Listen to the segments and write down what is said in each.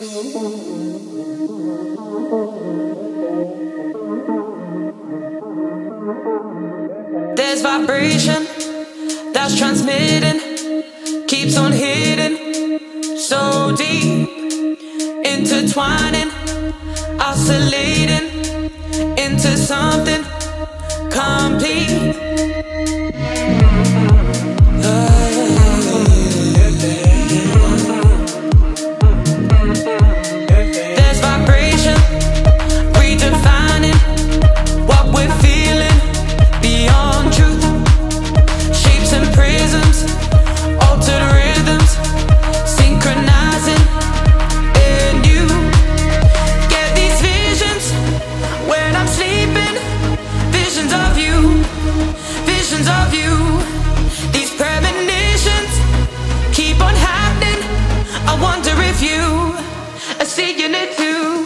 There's vibration that's transmitting, keeps on hitting so deep, intertwining, oscillating into something complete. too.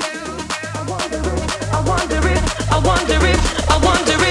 I wonder if, I wonder if, I wonder if.